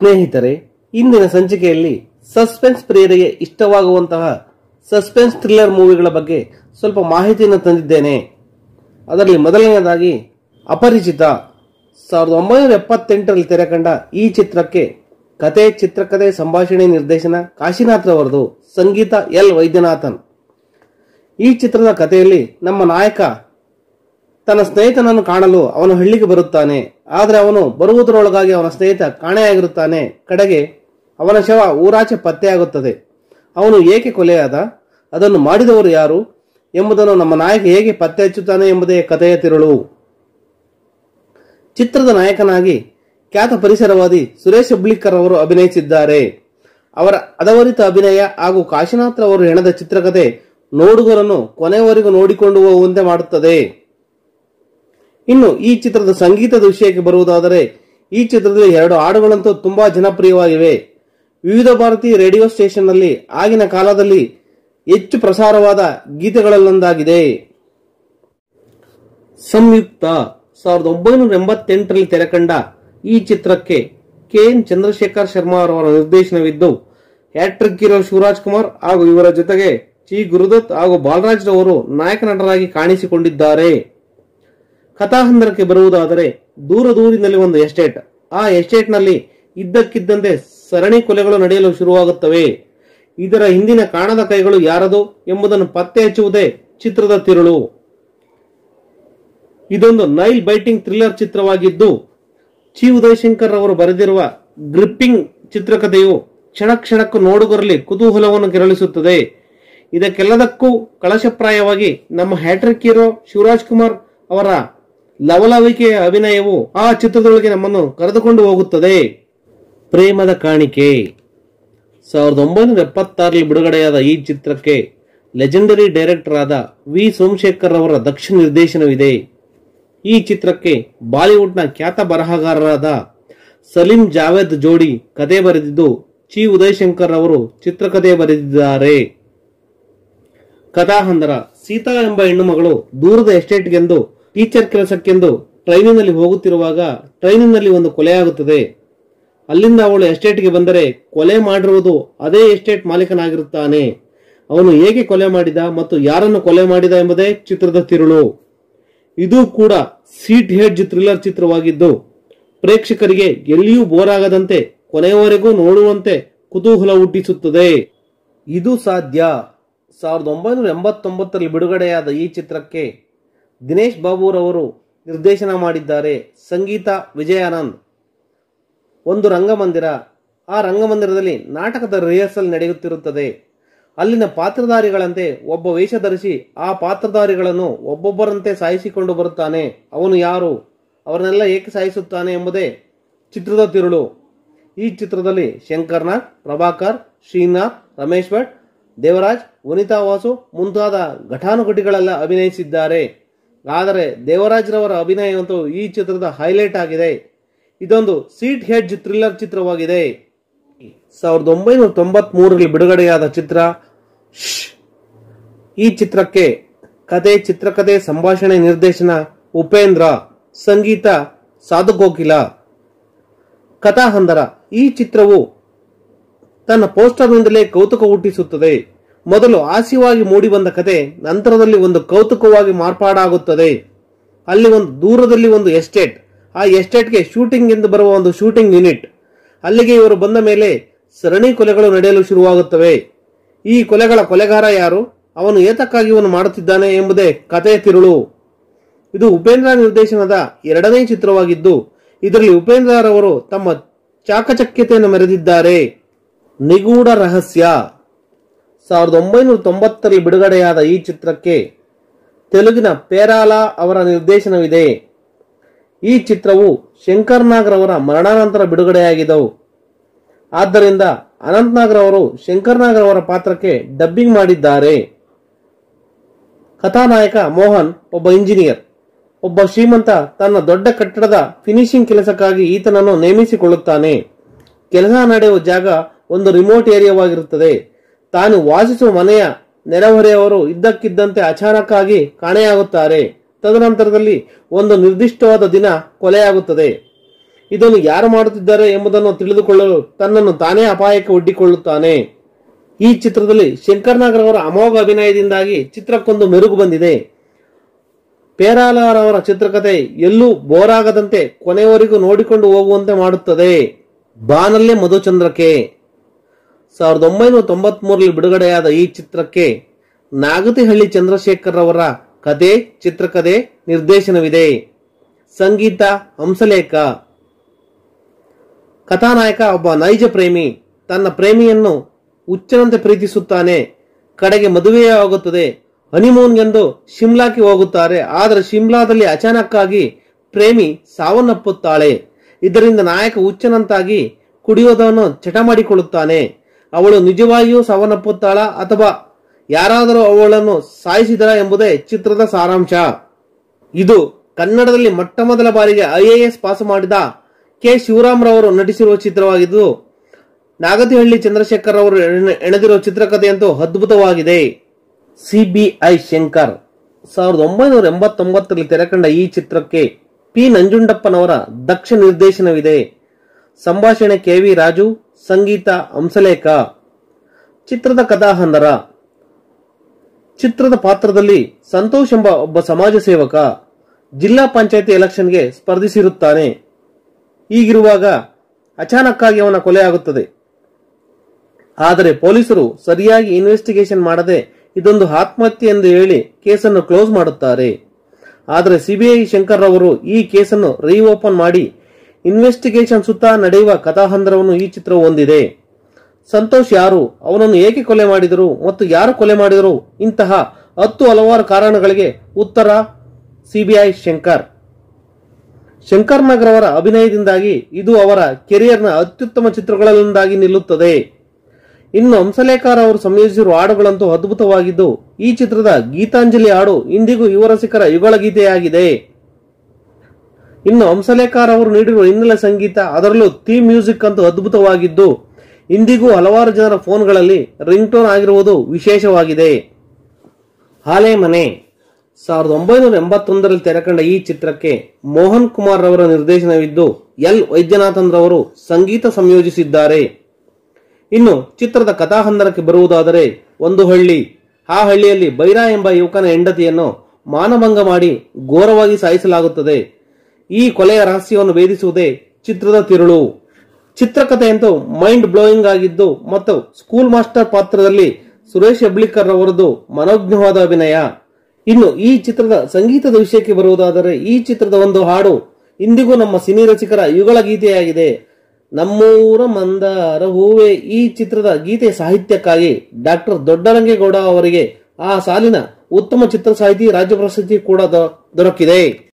ಸ್ನೇಹಿತರೆ, ಇಂದಿನ ಸಂಚಿಕೆಯಲ್ಲಿ ಸಸ್ಪೆನ್ಸ್ ಪ್ರಿಯರಿಗೆ ಇಷ್ಟವಾಗುವಂತಹ ಸಸ್ಪೆನ್ಸ್ ಥ್ರಿಲ್ಲರ್ ಮೂವಿಗಳ ಬಗ್ಗೆ ಸ್ವಲ್ಪ ಮಾಹಿತಿಯನ್ನು ತಂದಿದ್ದೇನೆ. ಅದರಲ್ಲಿ ಮೊದಲನೆಯದಾಗಿ ಅಪರಿಚಿತ ಸಾವಿರದ ಒಂಬೈನೂರ ಎಪ್ಪತ್ತೆಂಟರಲ್ಲಿ ತೆರೆಕಂಡ ಈ ಚಿತ್ರಕ್ಕೆ ಕತೆ ಚಿತ್ರಕಥೆ ಸಂಭಾಷಣೆ ನಿರ್ದೇಶನ ಕಾಶಿನಾಥ್ರವರದು ಸಂಗೀತ ಎಲ್ ವೈದ್ಯನಾಥನ್. ಈ ಚಿತ್ರದ ಕಥೆಯಲ್ಲಿ ನಮ್ಮ ನಾಯಕ ತನ್ನ ಸ್ನೇಹಿತನನ್ನು ಕಾಣಲು ಅವನು ಹಳ್ಳಿಗೆ ಬರುತ್ತಾನೆ. ಆದರೆ ಅವನು ಬರುವುದರೊಳಗಾಗಿ ಅವನ ಸ್ನೇಹಿತ ಕಾಣೆಯಾಗಿರುತ್ತಾನೆ ಕಡೆಗೆ ಅವನ ಶವ ಊರಾಚೆ ಪತ್ತೆಯಾಗುತ್ತದೆ. ಅವನು ಏಕೆ ಕೊಲೆಯಾದ? ಅದನ್ನು ಮಾಡಿದವರು ಯಾರು? ಎಂಬುದನ್ನು ನಮ್ಮ ನಾಯಕ ಹೇಗೆ ಪತ್ತೆ ಹಚ್ಚುತ್ತಾನೆ ಎಂಬುದೇ ಕಥೆಯ ತಿರುಳು. ಚಿತ್ರದ ನಾಯಕನಾಗಿ ಖ್ಯಾತ ಪರಿಸರವಾದಿ ಸುರೇಶ್ ಹುಬ್ಳಿಕರ್ ಅವರು ಅಭಿನಯಿಸಿದ್ದಾರೆ. ಅವರ ಅದವರಿತ ಅಭಿನಯ ಹಾಗೂ ಕಾಶಿನಾಥ್ ಅವರು ಹೆಣದ ಚಿತ್ರಕಥೆ ನೋಡುಗರನ್ನು ಕೊನೆಯವರೆಗೂ ನೋಡಿಕೊಂಡು ಹೋಗುವಂತೆ ಮಾಡುತ್ತದೆ. ಇನ್ನು ಈ ಚಿತ್ರದ ಸಂಗೀತದ ವಿಷಯಕ್ಕೆ ಬರುವುದಾದರೆ ಈ ಚಿತ್ರದಲ್ಲಿ ಎರಡು ಹಾಡುಗಳಂತೂ ತುಂಬಾ ಜನಪ್ರಿಯವಾಗಿವೆ. ವಿವಿಧ ಭಾರತಿ ರೇಡಿಯೋ ಸ್ಟೇಷನ್ನಲ್ಲಿ ಆಗಿನ ಕಾಲದಲ್ಲಿ ಹೆಚ್ಚು ಪ್ರಸಾರವಾದ ಗೀತೆಗಳಲ್ಲೊಂದಾಗಿದೆ. ಸಂಯುಕ್ತ ಸಾವಿರದ ಒಂಬೈನೂರ ಎಂಬತ್ತೆಂಟರಲ್ಲಿ ತೆರೆಕಂಡ ಈ ಚಿತ್ರಕ್ಕೆ ಕೆ ಎನ್ ಚಂದ್ರಶೇಖರ್ ಶರ್ಮಾ ಅವರ ನಿರ್ದೇಶನವಿದ್ದು, hat trick hero Shivraj Kumar ಹಾಗೂ ಇವರ ಜೊತೆಗೆ ಚಿ ಗುರುದತ್ ಹಾಗೂ ಬಾಲರಾಜ್ ರವರು ನಾಯಕ ನಟರಾಗಿ ಕಾಣಿಸಿಕೊಂಡಿದ್ದಾರೆ. ಕಥಾಹಂದರಕ್ಕೆ ಬರುವುದಾದರೆ ದೂರ ದೂರಿನಲ್ಲಿ ಒಂದು ಎಸ್ಟೇಟ್. ಆ ಎಸ್ಟೇಟ್ನಲ್ಲಿ ಇದ್ದಕ್ಕಿದ್ದಂತೆ ಸರಣಿ ಕೊಲೆಗಳು ನಡೆಯಲು ಶುರುವಾಗುತ್ತವೆ. ಇದರ ಹಿಂದಿನ ಕಾಣದ ಕೈಗಳು ಯಾರದು ಎಂಬುದನ್ನು ಪತ್ತೆ ಹಚ್ಚುವುದೇ ಚಿತ್ರದ ತಿರುಳು. ಇದೊಂದು ನೈಲ್ ಬೈಟಿಂಗ್ ಥ್ರಿಲ್ಲರ್ ಚಿತ್ರವಾಗಿದ್ದು, ಚಿ ಉದಯಶಂಕರ್ ಅವರು ಬರೆದಿರುವ ಗ್ರಿಪ್ಪಿಂಗ್ ಚಿತ್ರಕಥೆಯು ಕ್ಷಣ ಕ್ಷಣಕ್ಕೂ ನೋಡುಗರಲ್ಲಿ ಕುತೂಹಲವನ್ನು ಕೆರಳಿಸುತ್ತದೆ. ಇದಕ್ಕೆಲ್ಲದಕ್ಕೂ ಕಳಶಪ್ರಾಯವಾಗಿ ನಮ್ಮ ಹ್ಯಾಟ್ರಿಕ್ ಹೀರೋ ಶಿವರಾಜ್ ಕುಮಾರ್ ಅವರ ಲವಲವಿಕೆಯ ಅಭಿನಯವು ಆ ಚಿತ್ರದೊಳಗೆ ನಮ್ಮನ್ನು ಕರೆದುಕೊಂಡು ಹೋಗುತ್ತದೆ. ಪ್ರೇಮದ ಕಾಣಿಕೆ. ಸಾವಿರದ ಒಂಬೈನೂರ ಎಪ್ಪತ್ತಾರಲ್ಲಿ ಬಿಡುಗಡೆಯಾದ ಈ ಚಿತ್ರಕ್ಕೆ ಲೆಜೆಂಡರಿ ಡೈರೆಕ್ಟರ್ ಆದ ವಿ. ಸೋಮಶೇಖರ್ ಅವರ ದಕ್ಷ ನಿರ್ದೇಶನವಿದೆ. ಈ ಚಿತ್ರಕ್ಕೆ ಬಾಲಿವುಡ್ನ ಖ್ಯಾತ ಬರಹಗಾರರಾದ ಸಲೀಂ ಜಾವೇದ್ ಜೋಡಿ ಕತೆ ಬರೆದಿದ್ದು ಚಿ. ಉದಯಶಂಕರ್ ಅವರು ಚಿತ್ರಕಥೆ ಬರೆದಿದ್ದಾರೆ. ಕಥಾಹಂದರ ಸೀತಾ ಎಂಬ ಹೆಣ್ಣುಮಗಳು ದೂರದ ಎಸ್ಟೇಟ್ಗೆಂದು ಟೀಚರ್ ಕೆಲಸಕ್ಕೆಂದು ಟ್ರೈನಿನಲ್ಲಿ ಹೋಗುತ್ತಿರುವಾಗ ಟ್ರೈನಿನಲ್ಲಿ ಒಂದು ಕೊಲೆಯಾಗುತ್ತದೆ ಅಲ್ಲಿಂದ ಅವಳು ಎಸ್ಟೇಟ್ಗೆ ಬಂದರೆ ಕೊಲೆ ಮಾಡಿರುವುದು ಅದೇ ಎಸ್ಟೇಟ್ ಮಾಲೀಕನಾಗಿರುತ್ತಾನೆ. ಅವನು ಹೇಗೆ ಕೊಲೆ ಮಾಡಿದ ಮತ್ತು ಯಾರನ್ನು ಕೊಲೆ ಮಾಡಿದ ಎಂಬುದೇ ಚಿತ್ರದ ತಿರುಳು. ಇದು ಕೂಡ ಸೀಟ್ ಹೆಡ್ಜ್ ಥ್ರಿಲ್ಲರ್ ಚಿತ್ರವಾಗಿದ್ದು, ಪ್ರೇಕ್ಷಕರಿಗೆ ಎಲ್ಲಿಯೂ ಬೋರ್ ಆಗದಂತೆ ಕೊನೆಯವರೆಗೂ ನೋಡುವಂತೆ ಕುತೂಹಲ ಹುಟ್ಟಿಸುತ್ತದೆ. ಇದು ಸಾಧ್ಯ. ಸಾವಿರದ ಒಂಬೈನೂರ ಎಂಬತ್ತೊಂಬತ್ತರಲ್ಲಿ ಬಿಡುಗಡೆಯಾದ ಈ ಚಿತ್ರಕ್ಕೆ ದಿನೇಶ್ ಬಾಬುರವರು ನಿರ್ದೇಶನ ಮಾಡಿದ್ದಾರೆ ಸಂಗೀತ ವಿಜಯಾನಂದ್. ಒಂದು ರಂಗಮಂದಿರ. ಆ ರಂಗಮಂದಿರದಲ್ಲಿ ನಾಟಕದ ರಿಹರ್ಸಲ್ ನಡೆಯುತ್ತಿರುತ್ತದೆ. ಅಲ್ಲಿನ ಪಾತ್ರಧಾರಿಗಳಂತೆ ಒಬ್ಬ ವೇಷಧರಿಸಿ ಆ ಪಾತ್ರಧಾರಿಗಳನ್ನು ಒಬ್ಬೊಬ್ಬರಂತೆ ಸಾಯಿಸಿಕೊಂಡು ಬರುತ್ತಾನೆ. ಅವನು ಯಾರು? ಅವರನ್ನೆಲ್ಲ ಏಕೆ ಸಾಯಿಸುತ್ತಾನೆ ಎಂಬುದೇ ಚಿತ್ರದ ತಿರುಳು. ಈ ಚಿತ್ರದಲ್ಲಿ ಶಂಕರ್ನಾಥ್ ಪ್ರಭಾಕರ್, ಶ್ರೀನಾಥ್ ರಮೇಶ್ ಭಟ್ ದೇವರಾಜ್, ವನಿತಾ ವಾಸು ಮುಂತಾದ ಘಟಾನುಘಟಿಗಳೆಲ್ಲ ಅಭಿನಯಿಸಿದ್ದಾರೆ. ಆದರೆ ದೇವರಾಜ್ರವರ ಅಭಿನಯವಂತೂ ಈ ಚಿತ್ರದ ಹೈಲೈಟ್ ಆಗಿದೆ. ಇದೊಂದು ಸೀಟ್ ಹೆಡ್ಜ್ ಥ್ರಿಲ್ಲರ್ ಚಿತ್ರವಾಗಿದೆ. ಸಾವಿರದ ಒಂಬೈನೂರ ತೊಂಬತ್ ಮೂರರಲ್ಲಿ ಬಿಡುಗಡೆಯಾದ ಚಿತ್ರ. ಈ ಚಿತ್ರಕ್ಕೆ ಕತೆ ಚಿತ್ರಕಥೆ ಸಂಭಾಷಣೆ ನಿರ್ದೇಶನ ಉಪೇಂದ್ರ, ಸಂಗೀತ ಸಾಧು ಕೋಕಿಲ ಕಥಾಹಂದರ ಈ ಚಿತ್ರವು ತನ್ನ ಪೋಸ್ಟರ್ನಿಂದಲೇ ಕೌತುಕ ಹುಟ್ಟಿಸುತ್ತದೆ. ಮೊದಲು ಹಾಸ್ಯವಾಗಿ ಮೂಡಿಬಂದ ಕತೆ ನಂತರದಲ್ಲಿ ಒಂದು ಕೌತುಕವಾಗಿ ಮಾರ್ಪಾಡಾಗುತ್ತದೆ. ಅಲ್ಲಿ ಒಂದು ದೂರದಲ್ಲಿ ಒಂದು ಎಸ್ಟೇಟ್. ಆ ಎಸ್ಟೇಟ್ಗೆ ಶೂಟಿಂಗ್ ಎಂದು ಬರುವ ಒಂದು ಶೂಟಿಂಗ್ ಯೂನಿಟ್. ಅಲ್ಲಿಗೆ ಇವರು ಬಂದ ಮೇಲೆ ಸರಣಿ ಕೊಲೆಗಳು ನಡೆಯಲು ಶುರುವಾಗುತ್ತವೆ. ಈ ಕೊಲೆಗಳ ಕೊಲೆಗಾರ ಯಾರು? ಅವನು ಏತಕ್ಕಾಗಿ ಇವನು ಮಾಡುತ್ತಿದ್ದಾನೆ ಎಂಬುದೇ ಕಥೆಯ ತಿರುಳು. ಇದು ಉಪೇಂದ್ರ ನಿರ್ದೇಶನದ ಎರಡನೇ ಚಿತ್ರವಾಗಿದ್ದು, ಇದರಲ್ಲಿ ಉಪೇಂದ್ರರವರು ತಮ್ಮ ಚಾಕಚಕ್ಯತೆಯನ್ನು ಮೆರೆದಿದ್ದಾರೆ. ನಿಗೂಢ ರಹಸ್ಯ. ಸಾವಿರದ ಒಂಬೈನೂರ ತೊಂಬತ್ತರಲ್ಲಿ ಬಿಡುಗಡೆಯಾದ ಈ ಚಿತ್ರಕ್ಕೆ ತೆಲುಗಿನ ಪೇರಾಲ ಅವರ ನಿರ್ದೇಶನವಿದೆ. ಈ ಚಿತ್ರವು ಶಂಕರ್ ಅವರ ಮರಣಾನಂತರ ಬಿಡುಗಡೆಯಾಗಿದ್ದವು. ಆದ್ದರಿಂದ ಅನಂತ್ ನಾಗರ್ ಅವರು ಶಂಕರ್ ನಾಗರ್ ಅವರ ಪಾತ್ರಕ್ಕೆ ಡಬ್ಬಿಂಗ್ ಮಾಡಿದ್ದಾರೆ. ಕಥಾನಾಯಕ ಮೋಹನ್ ಒಬ್ಬ ಇಂಜಿನಿಯರ್, ಒಬ್ಬ ಶ್ರೀಮಂತ ತನ್ನ ದೊಡ್ಡ ಕಟ್ಟಡದ ಫಿನಿಶಿಂಗ್ ಕೆಲಸಕ್ಕಾಗಿ ಈತನನ್ನು ನೇಮಿಸಿಕೊಳ್ಳುತ್ತಾನೆ. ಕೆಲಸ ನಡೆಯುವ ಜಾಗ ಒಂದು ರಿಮೋಟ್ ಏರಿಯಾವಾಗಿರುತ್ತದೆ. ತಾನು ವಾಸಿಸುವ ಮನೆಯ ನೆರೆಹೊರೆಯವರು ಇದ್ದಕ್ಕಿದ್ದಂತೆ ಅಚಾನಕ್ಕಾಗಿ ಕಾಣೆಯಾಗುತ್ತಾರೆ. ತದನಂತರದಲ್ಲಿ ಒಂದು ನಿರ್ದಿಷ್ಟವಾದ ದಿನ ಕೊಲೆಯಾಗುತ್ತದೆ. ಇದನ್ನು ಯಾರು ಮಾಡುತ್ತಿದ್ದಾರೆ ಎಂಬುದನ್ನು ತಿಳಿದುಕೊಳ್ಳಲು ತನ್ನನ್ನು ತಾನೇ ಅಪಾಯಕ್ಕೆ ಒಡ್ಡಿಕೊಳ್ಳುತ್ತಾನೆ. ಈ ಚಿತ್ರದಲ್ಲಿ ಶಂಕರ್ ನಾಗರ್ ಅವರ ಅಮೋಘ ಅಭಿನಯದಿಂದಾಗಿ ಚಿತ್ರಕ್ಕೊಂದು ಮೆರುಗು ಬಂದಿದೆ. ಪೇರಾಲಾರ್ ಅವರ ಚಿತ್ರಕಥೆ ಎಲ್ಲೂ ಬೋರಾಗದಂತೆ ಕೊನೆಯವರೆಗೂ ನೋಡಿಕೊಂಡು ಹೋಗುವಂತೆ ಮಾಡುತ್ತದೆ. ಬಾನಲ್ಲೇ ಮಧುಚಂದ್ರಕ್ಕೆ ಸಾವಿರದ ಒಂಬೈನೂರ ತೊಂಬತ್ ಮೂರರಲ್ಲಿ ಬಿಡುಗಡೆಯಾದ ಈ ಚಿತ್ರಕ್ಕೆ ನಾಗತಿಹಳ್ಳಿ ಚಂದ್ರಶೇಖರ್ ಅವರ ಕಥೆ ಚಿತ್ರಕಥೆ ನಿರ್ದೇಶನವಿದೆ. ಸಂಗೀತ, ಹಂಸಲೇಖ. ಕಥಾನಾಯಕ ಒಬ್ಬ ನೈಜ ಪ್ರೇಮಿ. ತನ್ನ ಪ್ರೇಮಿಯನ್ನು ಹುಚ್ಚನಂತೆ ಪ್ರೀತಿಸುತ್ತಾನೆ. ಕಡೆಗೆ ಮದುವೆಯೇ ಆಗುತ್ತದೆ. ಹನಿಮೂನ್ಗೆಂದು ಶಿಮ್ಲಾಕ್ಕೆ ಹೋಗುತ್ತಾರೆ. ಆದರೆ ಶಿಮ್ಲಾದಲ್ಲಿ ಅಚಾನಕ್ಕಾಗಿ ಪ್ರೇಮಿ ಸಾವನ್ನಪ್ಪುತ್ತಾಳೆ. ಇದರಿಂದ ನಾಯಕ ಹುಚ್ಚನಂತಾಗಿ ಕುಡಿಯೋದನ್ನು ಚಟ ಮಾಡಿಕೊಳ್ಳುತ್ತಾನೆ. ಅವಳು ನಿಜವಾಗಿಯೂ ಸಾವನ್ನಪ್ಪುತ್ತಾಳ ಅಥವಾ ಯಾರಾದರೂ ಅವಳನ್ನು ಸಾಯಿಸಿದರ ಎಂಬುದೇ ಚಿತ್ರದ ಸಾರಾಂಶ. ಇದು ಕನ್ನಡದಲ್ಲಿ ಮೊಟ್ಟ ಮೊದಲ ಬಾರಿಗೆ ಐಎಎಸ್ ಪಾಸ್ ಮಾಡಿದ ಕೆ. ಶಿವರಾಮ್ರವರು ನಟಿಸಿರುವ ಚಿತ್ರವಾಗಿದ್ದು, ನಾಗತಿಹಳ್ಳಿ ಚಂದ್ರಶೇಖರ್ ಅವರು ಎಣೆ- ಎಣೆದಿರುವ ಚಿತ್ರಕಥೆಯಂತೂ ಅದ್ಭುತವಾಗಿದೆ. ಸಿಬಿಐ ಶಂಕರ್ ಸಾವಿರದ ಒಂಬೈನೂರ ಎಂಬತ್ತೊಂಬತ್ತರಲ್ಲಿ ತೆರೆಕಂಡ ಈ ಚಿತ್ರಕ್ಕೆ ಪಿ. ನಂಜುಂಡಪ್ಪನವರ ದಕ್ಷ ನಿರ್ದೇಶನವಿದೆ. ಸಂಭಾಷಣೆ ಕೆ ವಿ ರಾಜು, ಸಂಗೀತ ಹಂಸಲೇಖ. ಚಿತ್ರದ ಕಥಾಹಂದರ. ಚಿತ್ರದ ಪಾತ್ರದಲ್ಲಿ ಸಂತೋಷ್ ಎಂಬ ಒಬ್ಬ ಸಮಾಜ ಸೇವಕ ಜಿಲ್ಲಾ ಪಂಚಾಯತಿ ಎಲೆಕ್ಷನ್ಗೆ ಸ್ಪರ್ಧಿಸಿರುತ್ತಾನೆ. ಹೀಗಿರುವಾಗ ಅಚಾನಕ್ಕಾಗಿ ಅವನ ಕೊಲೆ ಆಗುತ್ತದೆ. ಆದರೆ ಪೊಲೀಸರು ಸರಿಯಾಗಿ ಇನ್ವೆಸ್ಟಿಗೇಷನ್ ಮಾಡದೆ ಇದೊಂದು ಆತ್ಮಹತ್ಯೆ ಎಂದು ಹೇಳಿ ಕೇಸನ್ನು ಕ್ಲೋಸ್ ಮಾಡುತ್ತಾರೆ. ಆದರೆ ಸಿಬಿಐ ಶಂಕರ್ ಅವರು ಈ ಕೇಸನ್ನು ರೀಓಪನ್ ಮಾಡಿ ಇನ್ವೆಸ್ಟಿಗೇಷನ್ ಸುತ್ತ ನಡೆಯುವ ಕಥಾಹಂದರವನ್ನು ಈ ಚಿತ್ರವು ಹೊಂದಿದೆ. ಸಂತೋಷ್ ಯಾರು? ಅವನನ್ನು ಏಕೆ ಕೊಲೆ ಮಾಡಿದರು? ಮತ್ತು ಯಾರು ಕೊಲೆ ಮಾಡಿದರು? ಇಂತಹ ಹತ್ತು ಹಲವಾರು ಕಾರಣಗಳಿಗೆ ಉತ್ತರ ಸಿಬಿಐ ಶಂಕರ್. ಶಂಕರ್ ನಾಗ್ ಅವರ ಅಭಿನಯದಿಂದಾಗಿ ಇದು ಅವರ ಕೆರಿಯರ್ನ ಅತ್ಯುತ್ತಮ ಚಿತ್ರಗಳಲ್ಲೊಂದಾಗಿ ನಿಲ್ಲುತ್ತದೆ. ಇನ್ನು ಹಂಸಲೇಖರ್ ಅವರು ಸಂಯೋಜಿಸಿರುವ ಹಾಡುಗಳಂತೂ ಅದ್ಭುತವಾಗಿದ್ದು, ಈ ಚಿತ್ರದ ಗೀತಾಂಜಲಿ ಹಾಡು ಇಂದಿಗೂ ಯುವರಸಿಕರ ಯುಗಳ ಗೀತೆಯಾಗಿದೆ. ಇನ್ನು ಹಂಸಲೇಖಾರ್ ಅವರು ನೀಡಿರುವ ಹಿನ್ನೆಲೆ ಸಂಗೀತ, ಅದರಲ್ಲೂ ಥೀಮ್ ಮ್ಯೂಸಿಕ್ ಅಂತೂ ಅದ್ಭುತವಾಗಿದ್ದು, ಇಂದಿಗೂ ಹಲವಾರು ಜನರ ಫೋನ್ಗಳಲ್ಲಿ ರಿಂಗ್ ಟೋನ್ ಆಗಿರುವುದು ವಿಶೇಷವಾಗಿದೆ. ಹಾಲೆ ಮನೆ. ಸಾವಿರದ ಒಂಬೈನೂರ ಎಂಬತ್ತೊಂದರಲ್ಲಿ ತೆರೆಕಂಡ ಈ ಚಿತ್ರಕ್ಕೆ ಮೋಹನ್ ಕುಮಾರ್ ರವರ ನಿರ್ದೇಶನವಿದ್ದು, ಎಲ್ ವೈದ್ಯನಾಥನ್ ರವರು ಸಂಗೀತ ಸಂಯೋಜಿಸಿದ್ದಾರೆ. ಇನ್ನು ಚಿತ್ರದ ಕಥಾಹಂದರಕ್ಕೆ ಬರುವುದಾದರೆ ಒಂದು ಹಳ್ಳಿ, ಆ ಹಳ್ಳಿಯಲ್ಲಿ ಬೈರಾ ಎಂಬ ಯುವಕನ ಹೆಂಡತಿಯನ್ನು ಮಾನಭಂಗ ಮಾಡಿ ಘೋರವಾಗಿ ಸಾಯಿಸಲಾಗುತ್ತದೆ. ಈ ಕೊಲೆಯ ರಹಸ್ಯವನ್ನು ಭೇದಿಸುವುದೇ ಚಿತ್ರದ ತಿರುಳು. ಚಿತ್ರಕಥೆಯಂತೂ ಮೈಂಡ್ ಬ್ಲೋಯಿಂಗ್ ಆಗಿದ್ದು ಮತ್ತು ಸ್ಕೂಲ್ ಮಾಸ್ಟರ್ ಪಾತ್ರದಲ್ಲಿ ಸುರೇಶ್ ಹೆಬ್ಳಿಕರ್ ಅವರದು ಮನೋಜ್ಞವಾದ ಅಭಿನಯ. ಇನ್ನು ಈ ಚಿತ್ರದ ಸಂಗೀತದ ವಿಷಯಕ್ಕೆ ಬರುವುದಾದರೆ ಈ ಚಿತ್ರದ ಒಂದು ಹಾಡು ಇಂದಿಗೂ ನಮ್ಮ ಸಿನಿ ರಚಿಕರ ಯುಗಳ ಗೀತೆಯಾಗಿದೆ. ನಮ್ಮೂರ ಮಂದಾರ ಹೂವೆ ಈ ಚಿತ್ರದ ಗೀತೆ ಸಾಹಿತ್ಯಕ್ಕಾಗಿ ಡಾಕ್ಟರ್ ದೊಡ್ಡರಂಗೇಗೌಡ ಅವರಿಗೆ ಆ ಸಾಲಿನ ಉತ್ತಮ ಚಿತ್ರ ಸಾಹಿತಿ ರಾಜ್ಯ ಪ್ರಶಸ್ತಿ ಕೂಡ ದೊರಕಿದೆ.